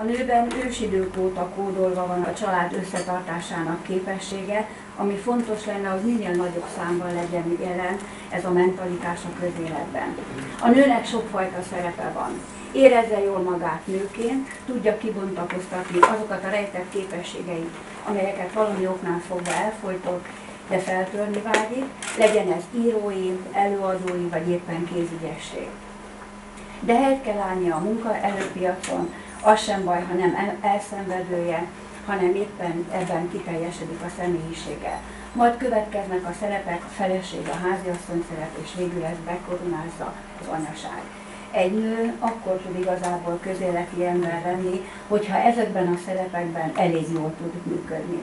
A nőben ősidők óta kódolva van a család összetartásának képessége, ami fontos lenne, hogy minél nagyobb számban legyen jelen ez a mentalitás a közéletben. A nőnek sokfajta szerepe van. Érezze jól magát nőként, tudja kibontakoztatni azokat a rejtett képességeit, amelyeket valami oknál fogva elfolytott, de feltörni vágyik, legyen ez írói, előadói vagy éppen kézügyesség. De helyt kell állnia a munkaerőpiacon, az sem baj, ha nem elszenvedője, hanem éppen ebben kiteljesedik a személyisége. Majd következnek a szerepek, a feleség, a háziasszony szerep, és végül ez bekoronázza az anyaság. Egy nő akkor tud igazából közéleti ember lenni, hogyha ezekben a szerepekben elég jól tud működni.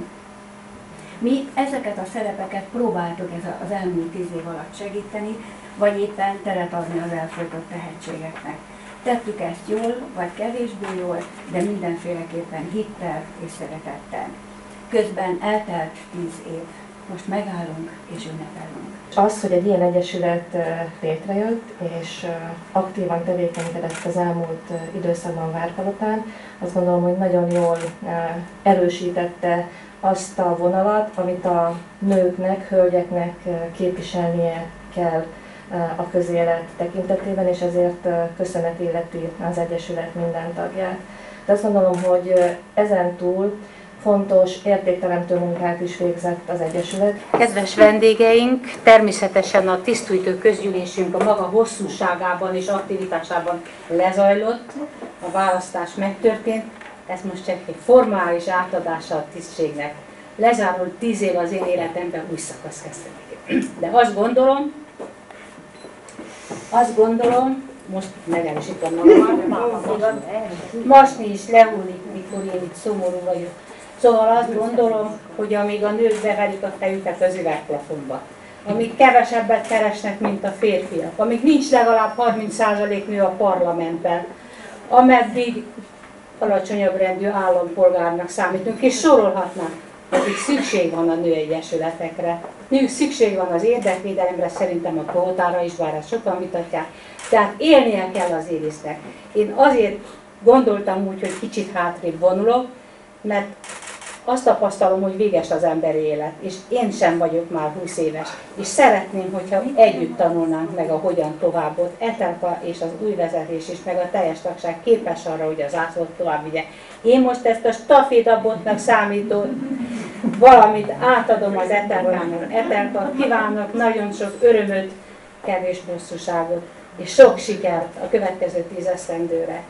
Mi ezeket a szerepeket próbáltuk ez az elmúlt tíz év alatt segíteni, vagy éppen teret adni az elfolytott tehetségeknek. Tettük ezt jól, vagy kevésbé jól, de mindenféleképpen hittel és szeretettel. Közben eltelt tíz év. Most megállunk és ünnepelünk. Az, hogy egy ilyen egyesület létrejött, és aktívan tevékenykedett az elmúlt időszakban Várpalotán, azt gondolom, hogy nagyon jól erősítette azt a vonalat, amit a nőknek, hölgyeknek képviselnie kell a közélet tekintetében, és ezért köszönet illeti az Egyesület minden tagját. De azt gondolom, hogy ezen túl fontos értékteremtő munkát is végzett az Egyesület. Kedves vendégeink, természetesen a tisztújtó közgyűlésünk a maga hosszúságában és aktivitásában lezajlott, a választás megtörtént, ez most csak egy formális átadása a tisztségnek. Lezárult tíz év az én életemben, új szakasz kezdődik. De azt gondolom, azt gondolom, most megerősítem magam, most is lehulik, mikor én itt szomorú vagyok. Szóval azt gondolom, hogy amíg a nők beverik a fejüket az üvegplafonba, amíg kevesebbet keresnek, mint a férfiak, amíg nincs legalább 30% nő a parlamentben, ameddig alacsonyabb rendű állampolgárnak számítunk, és sorolhatnánk, hogy szükség van a nőegyesületekre, nő szükség van az érdekvédelemre, szerintem a kvótára is, bár ezt sokan vitatják, tehát élnie kell az érisznek. Én azért gondoltam úgy, hogy kicsit hátrébb vonulok, mert azt tapasztalom, hogy véges az emberi élet, és én sem vagyok már 20 éves, és szeretném, hogyha együtt tanulnánk meg a hogyan továbbot, Etelka és az új vezetés is, meg a teljes tagság képes arra, hogy az ászlót tovább vigye. Én most ezt a stafétabotnak számító valamit átadom az Etelkának. Etelka, kívánok nagyon sok örömöt, kevés bosszúságot, és sok sikert a következő tíz esztendőre.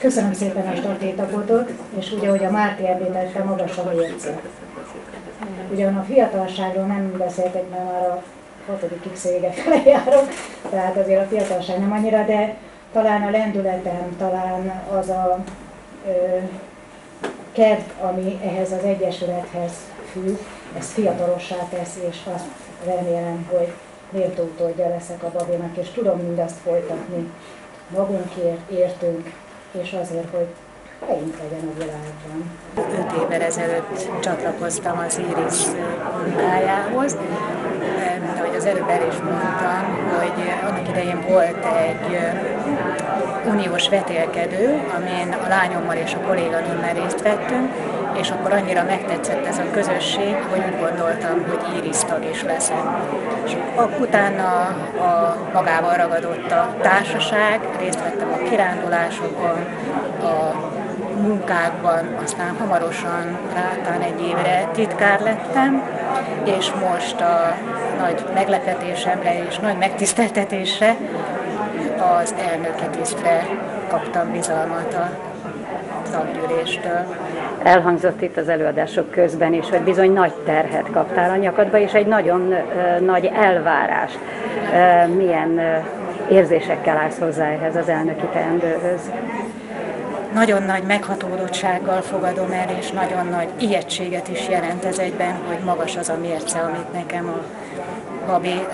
Köszönöm szépen a stafétabotot, és ugye, hogy a Márti említette, magas a mérce. Ugyan a fiatalságról nem beszéltek, mert már a hatodik x vége fele járok, tehát azért a fiatalság nem annyira, de talán a lendületem, talán az a ö, kedv, ami ehhez az Egyesülethez fű, ez fiatalossá tesz, és azt remélem, hogy méltó utódja leszek a Babinak, és tudom mindazt folytatni magunkért, értünk, és azért, hogy helyünk legyen a világban. Öt évvel ezelőtt csatlakoztam az Iris munkájához. Ahogy az előbb el is mondtam, hogy annak idején volt egy uniós vetélkedő, amin a lányommal és a kolléganőmmel részt vettünk, és akkor annyira megtetszett ez a közösség, hogy úgy gondoltam, hogy Iris tag is leszek. És utána a magával ragadott a társaság, részt vettem a kirándulásokon, a munkákban, aztán hamarosan, rátán egy évre titkár lettem, és most a nagy meglepetésemre és nagy megtiszteltetésre az elnöki tisztre kaptam bizalmat a taggyűléstől. Elhangzott itt az előadások közben is, hogy bizony nagy terhet kaptál a nyakadba, és egy nagyon nagy elvárás. Milyen érzésekkel állsz hozzá ehhez az elnöki teendőhöz? Nagyon nagy meghatódottsággal fogadom el, és nagyon nagy ijegységet is jelent ez egyben, hogy magas az a mérce, amit nekem a Babi,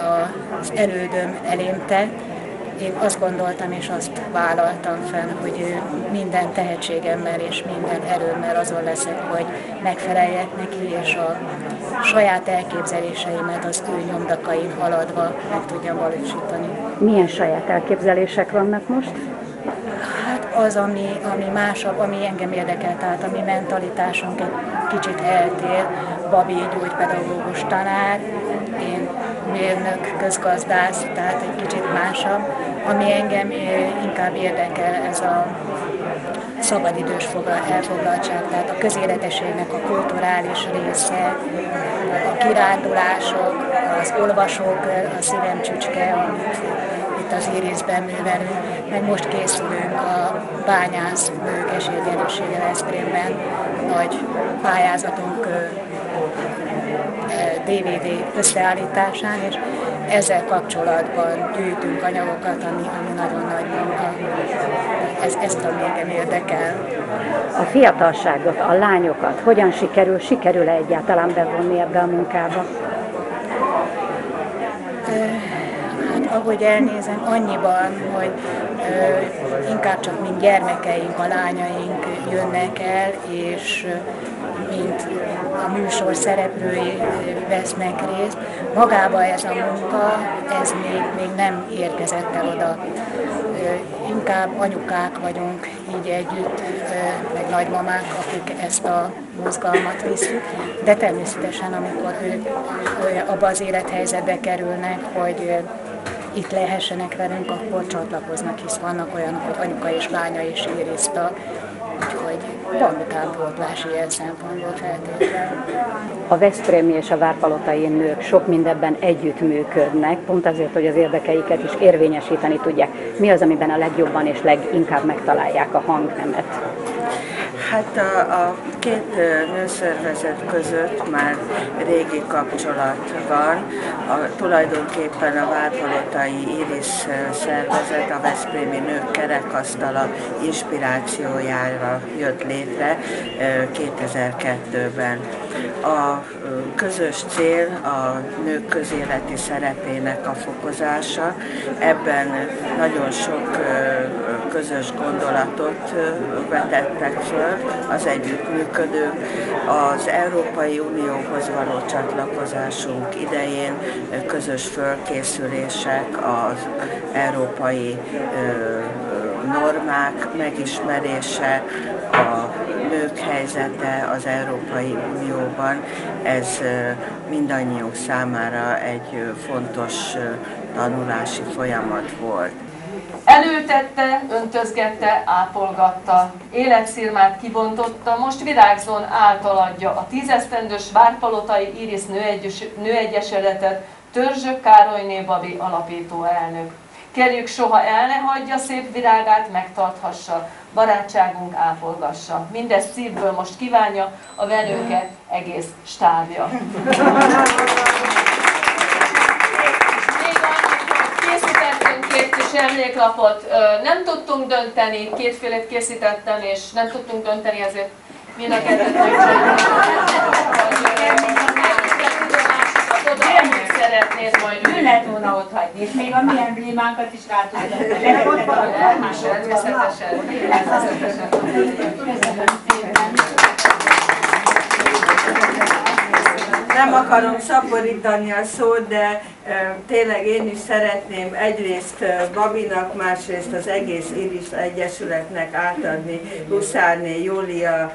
az elődöm elém tett, én azt gondoltam és azt vállaltam fel, hogy minden tehetségemmel és minden erőmmel azon leszek, hogy megfeleljek neki, és a saját elképzeléseimet az ő nyomdakain haladva meg tudjam valósítani. Milyen saját elképzelések vannak most? Hát az, ami, ami másabb, ami engem érdekel, tehát a mi mentalitásunk egy kicsit eltér. Babi gyógypedagógus tanár, én mérnök, közgazdász, tehát egy kicsit másabb. Ami engem inkább érdekel, ez a szabadidős elfoglaltság, tehát a közéletességnek a kulturális része, a kirándulások, az olvasók, a szívem csücske, itt az Irisben művelünk, meg most készülünk a bányász nők esélyegyenlősége Veszprémben nagy pályázatunk DVD összeállításán, és ezzel kapcsolatban gyűjtünk anyagokat, ami, ami nagyon nagy munka. Ez, ezt a engem érdekel. A fiatalságot, a lányokat hogyan sikerül, sikerül-e egyáltalán bevonni ebbe a munkába? Hát ahogy elnézem, annyiban, hogy ö, inkább csak mint gyermekeink, a lányaink jönnek el, és mint a műsor szereplői vesznek részt. Magába ez a munka, ez még, még nem érkezett el oda. Inkább anyukák vagyunk így együtt, meg nagymamák, akik ezt a mozgalmat viszik, de természetesen amikor ők abba az élethelyzetbe kerülnek, hogy itt lehessenek velünk, akkor csatlakoznak, hisz vannak olyanok, hogy anyuka és lánya is írista, úgyhogy van utánpótlás ilyen szempontból feltétlenül. A Veszprémi és a Várpalotai nők sok mindenben együttműködnek, pont azért, hogy az érdekeiket is érvényesíteni tudják. Mi az, amiben a legjobban és leginkább megtalálják a hangnemet? Hát a, a két nőszervezet között már régi kapcsolat van. A, tulajdonképpen a Várpalotai Iris szervezet a Veszprémi Nők Kerekasztala inspirációjára jött létre 2002-ben. A közös cél a nők közéleti szerepének a fokozása. Ebben nagyon sok közös gondolatot vetettek föl, az együttműködők. Az Európai Unióhoz való csatlakozásunk idején közös fölkészülések, az európai normák megismerése, a nők helyzete az Európai Unióban, ez mindannyiunk számára egy fontos tanulási folyamat volt. Előtette, öntözgette, ápolgatta, életszirmát kibontotta, most virágzón átaladja a tízesztendős Várpalotai Iris nőegyes, nőegyesületet Törzsök Károlyné Babi alapító elnök. Kérjük soha el ne hagyja szép virágát, megtarthassa, barátságunk ápolgassa. Mindezt szívből most kívánja a velőket egész stábja. kis emléklapot nem tudtunk dönteni, kétfélét készítettem, és nem tudtunk dönteni, ezért mind a kettőt szeretnéd majd lett volna ott hagyni, és még a mi emblémánkat is rá. Természetesen. Köszönöm szépen nem akarom szaporítani a szót, de tényleg én is szeretném egyrészt Babinak, másrészt az egész Iris Egyesületnek átadni Huszárné Júlia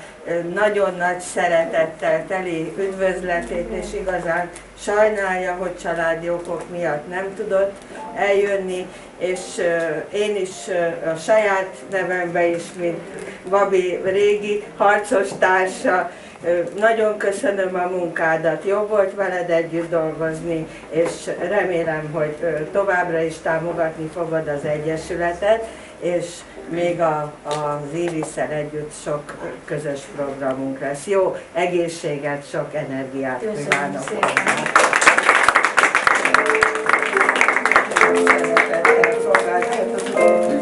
nagyon nagy szeretettel teli üdvözletét, és igazán sajnálja, hogy családi okok miatt nem tudott eljönni, és én is a saját nevembe is, mint Babi régi harcos társa, nagyon köszönöm a munkádat, jó volt veled együtt dolgozni, és remélem, hogy továbbra is támogatni fogod az Egyesületet, és még a, az iris együtt sok közös programunk lesz. Jó egészséget, sok energiát kívánok!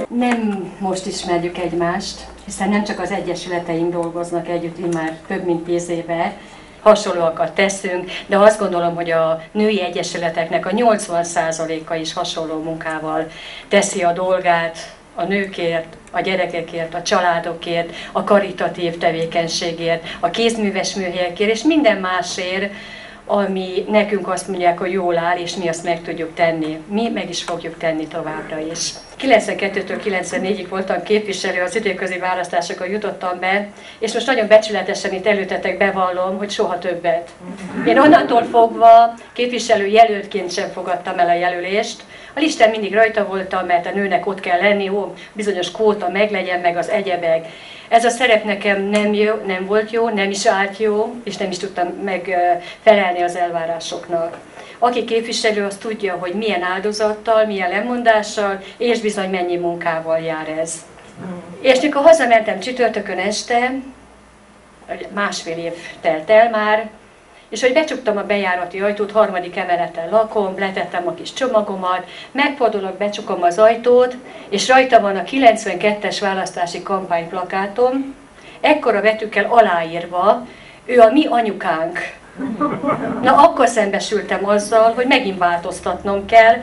Nem most ismerjük egymást, hiszen nem csak az egyesületeink dolgoznak együtt, már több mint tíz éve, hasonlóakat teszünk, de azt gondolom, hogy a női egyesületeknek a 80%-a is hasonló munkával teszi a dolgát a nőkért, a gyerekekért, a családokért, a karitatív tevékenységért, a kézműves műhelyekért és minden másért, ami nekünk azt mondják, hogy jól áll, és mi azt meg tudjuk tenni. Mi meg is fogjuk tenni továbbra is. 92-től 94-ig voltam képviselő, az időközi választásokon jutottam be, és most nagyon becsületesen itt előtetek bevallom, hogy soha többet. Én onnantól fogva képviselő jelöltként sem fogadtam el a jelölést, a listán mindig rajta voltam, mert a nőnek ott kell lenni, ó, bizonyos kóta meglegyen, meg az egyebek. Ez a szerep nekem nem, jó, nem volt jó, nem is állt jó, és nem is tudtam megfelelni az elvárásoknak. Aki képviselő, az tudja, hogy milyen áldozattal, milyen lemondással, és bizony mennyi munkával jár ez. És mikor hazamentem csütörtökön este, másfél év telt el már, és hogy becsuktam a bejárati ajtót, harmadik emeleten lakom, letettem a kis csomagomat, megfordulok, becsukom az ajtót, és rajta van a 92-es választási kampányplakátom, ekkora betűkkel aláírva, ő a mi anyukánk. Na akkor szembesültem azzal, hogy megint változtatnom kell,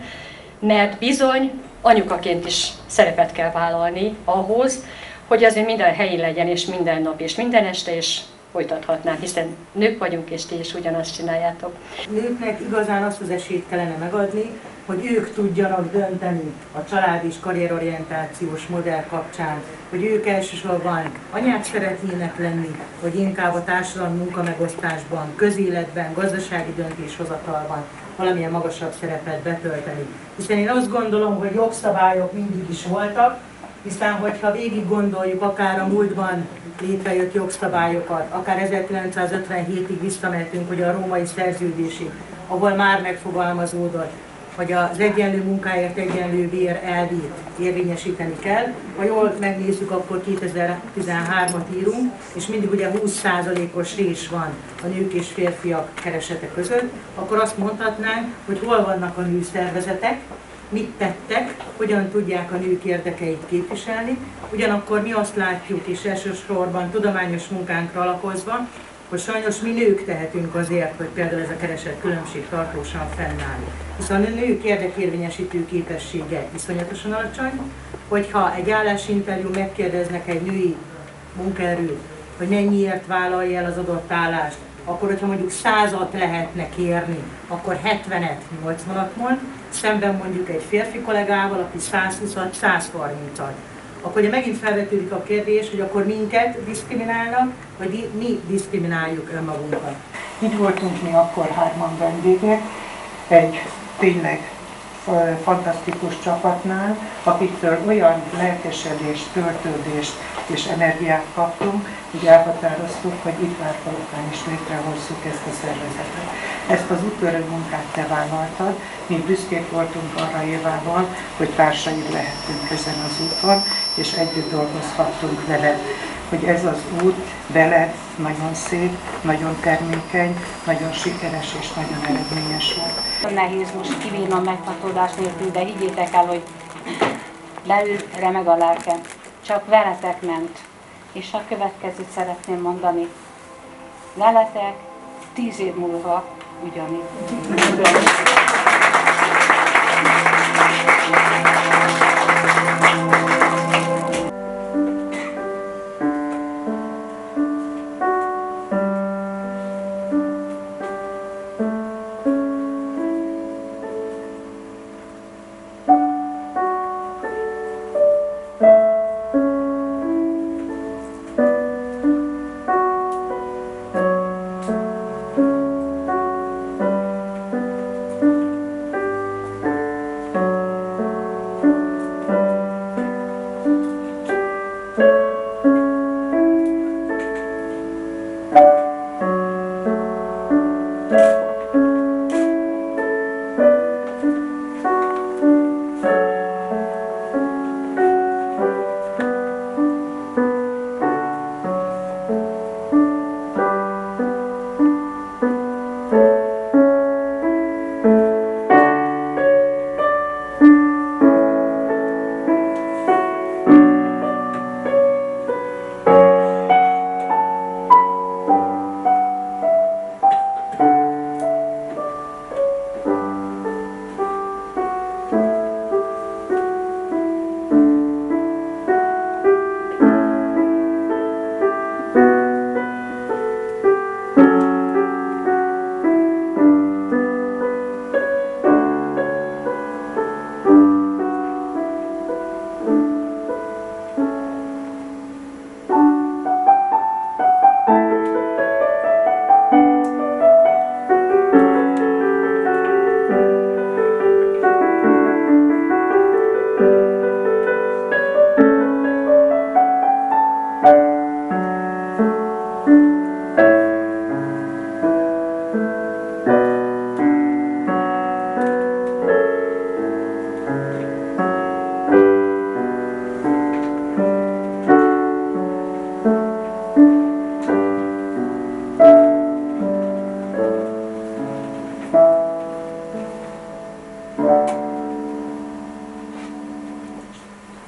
mert bizony anyukaként is szerepet kell vállalni ahhoz, hogy azért minden helyén legyen, és minden nap, és minden este, és folytathatnánk, hiszen nők vagyunk, és ti is ugyanazt csináljátok. Nőknek igazán azt az esélyt kellene megadni, hogy ők tudjanak dönteni a család és karrierorientációs modell kapcsán, hogy ők elsősorban anyák szeretnének lenni, vagy inkább a társadalmi munkamegosztásban, közéletben, gazdasági döntéshozatalban valamilyen magasabb szerepet betölteni. Hiszen én azt gondolom, hogy jogszabályok mindig is voltak, hiszen hogyha végig gondoljuk akár a múltban létrejött jogszabályokat, akár 1957-ig visszamehetünk, hogy a római szerződésig, ahol már megfogalmazódott, hogy az egyenlő munkáért egyenlő bér elvét érvényesíteni kell. Ha jól megnézzük, akkor 2013-at írunk, és mindig ugye 20%-os rés van a nők és férfiak keresete között, akkor azt mondhatnánk, hogy hol vannak a nőszervezetek, mit tettek, hogyan tudják a nők érdekeit képviselni. Ugyanakkor mi azt látjuk, és elsősorban tudományos munkánkra alapozva, hogy sajnos mi nők tehetünk azért, hogy például ez a keresett különbség tartósan fennáll. Hiszen a nők érdekérvényesítő képessége iszonyatosan alacsony, hogyha egy állásinterjú megkérdeznek egy női munkaerőt, hogy mennyiért vállalja el az adott állást, akkor hogyha mondjuk százat lehetne kérni, akkor 70-et, 80-at mond, szemben mondjuk egy férfi kollégával, aki 120-at, 130-at. Akkor ugye megint felvetődik a kérdés, hogy akkor minket diszkriminálnak, vagy mi diszkrimináljuk önmagunkat. Így voltunk mi akkor hárman vendégek, egy tényleg fantasztikus csapatnál, akiktől olyan lelkesedést, töltődést és energiát kaptunk, hogy elhatároztuk, hogy itt Várpalotán is létrehozzuk ezt a szervezetet. Ezt az úttörő munkát te vállaltad, mi büszkék voltunk arra évával, hogy társaid lehetünk ezen az úton, és együtt dolgozhattunk veled hogy ez az út veled nagyon szép, nagyon termékeny, nagyon sikeres és nagyon eredményes volt. Nehéz most kivírnom meghatolás nélkül, de higgyétek el, hogy belül remeg a lelkem. Csak veletek ment. És a következőt szeretném mondani. Veletek tíz év múlva ugyanígy.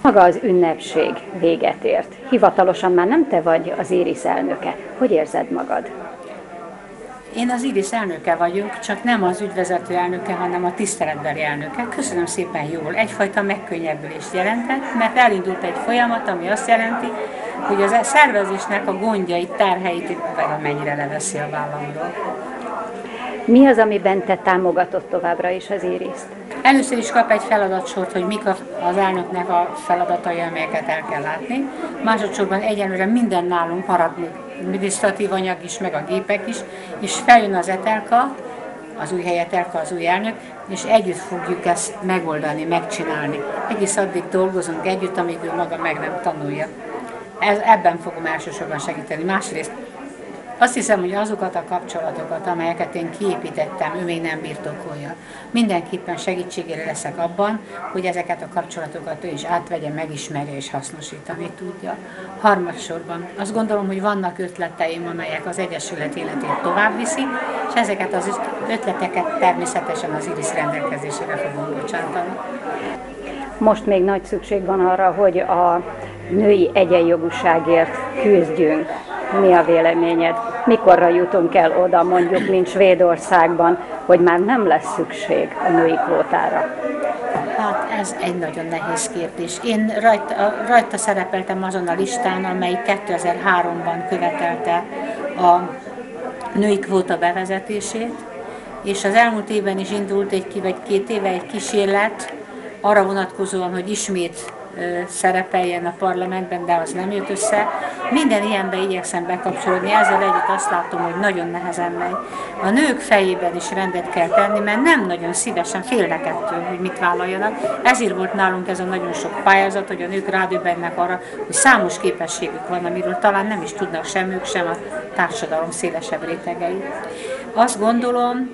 Maga az ünnepség véget ért. Hivatalosan már nem te vagy az Iris elnöke. Hogy érzed magad? Én az IRIS elnöke vagyok, csak nem az ügyvezető elnöke, hanem a tiszteletbeli elnöke. Köszönöm szépen jól. Egyfajta megkönnyebbülést jelentett, mert elindult egy folyamat, ami azt jelenti, hogy az szervezésnek a gondjait, terheit mennyire leveszi a vállamról. Mi az, amiben te támogatott továbbra is az iris Először is kap egy feladatsort, hogy mik az elnöknek a feladatai, amelyeket el kell látni. Másodszorban egyenlőre minden nálunk marad még administratív anyag is, meg a gépek is, és feljön az etelka, az új helyetelka, az új elnök, és együtt fogjuk ezt megoldani, megcsinálni. Egész addig dolgozunk együtt, amíg ő maga meg nem tanulja. Ez, ebben fogom elsősorban segíteni. Másrészt azt hiszem, hogy azokat a kapcsolatokat, amelyeket én kiépítettem, ő még nem birtokolja. Mindenképpen segítségére leszek abban, hogy ezeket a kapcsolatokat ő is átvegye, megismerje és hasznosítani tudja. Harmadsorban azt gondolom, hogy vannak ötleteim, amelyek az Egyesület életét tovább viszi, és ezeket az ötleteket természetesen az IRIS rendelkezésére fogom bocsátani. Most még nagy szükség van arra, hogy a női egyenjogúságért küzdjünk. Mi a véleményed? Mikorra jutunk el oda, mondjuk, mint Svédországban, hogy már nem lesz szükség a női kvótára? Hát ez egy nagyon nehéz kérdés. Én rajta, rajta szerepeltem azon a listán, amely 2003-ban követelte a női kvóta bevezetését, és az elmúlt évben is indult egy, vagy két éve egy kísérlet arra vonatkozóan, hogy ismét szerepeljen a parlamentben, de az nem jött össze. Minden ilyenbe igyekszem bekapcsolódni, ezzel együtt azt látom, hogy nagyon nehezen megy. A nők fejében is rendet kell tenni, mert nem nagyon szívesen félnek ettől, hogy mit vállaljanak. Ezért volt nálunk ez a nagyon sok pályázat, hogy a nők rádöbbennek arra, hogy számos képességük van, amiről talán nem is tudnak sem ők, sem a társadalom szélesebb rétegei. Azt gondolom,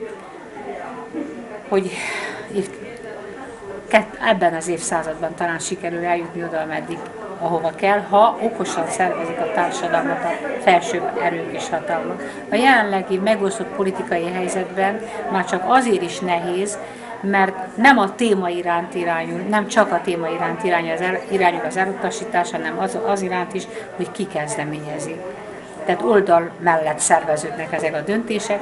hogy itt ebben az évszázadban talán sikerül eljutni oda, ameddig, ahova kell, ha okosan szervezik a társadalmat a felsőbb erők és hatalmak. A jelenlegi megosztott politikai helyzetben már csak azért is nehéz, mert nem a téma iránt irányul, nem csak a téma iránt irányul az, el, irányul az elutasítás, hanem az, az iránt is, hogy ki kezdeményezi tehát oldal mellett szerveződnek ezek a döntések.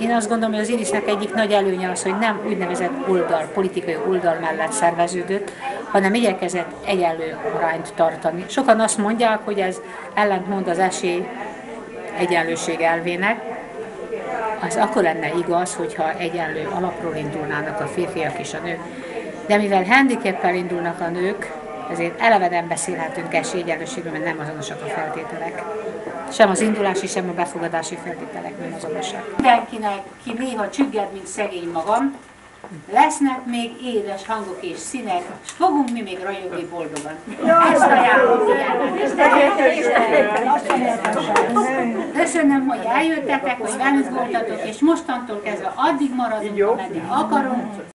Én azt gondolom, hogy az Irisnek egyik nagy előnye az, hogy nem úgynevezett oldal, politikai oldal mellett szerveződött, hanem igyekezett egyenlő arányt tartani. Sokan azt mondják, hogy ez ellentmond az esély egyenlőség elvének, az akkor lenne igaz, hogyha egyenlő alapról indulnának a férfiak és a nők. De mivel handicappel indulnak a nők, ezért eleve nem beszélhetünk esélyegyenlőségről, mert nem azonosak a feltételek. Sem az indulási, sem a befogadási feltételek nem azonosak. Mindenkinek, ki néha csügged, mint szegény magam, lesznek még édes hangok és színek, és fogunk mi még ragyogni boldogan. Ezt ajánlom Köszönöm, hogy eljöttetek, hogy velünk voltatok, és mostantól kezdve addig maradunk, ameddig akarunk,